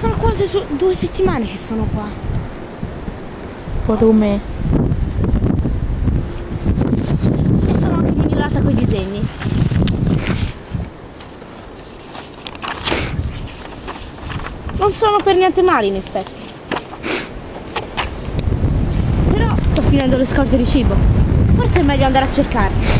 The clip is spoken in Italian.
Sono quasi su due settimane che sono qua. Volume. E sono anche migliorata coi disegni. Non sono per niente male in effetti. Però sto finendo le scorte di cibo. Forse è meglio andare a cercarle.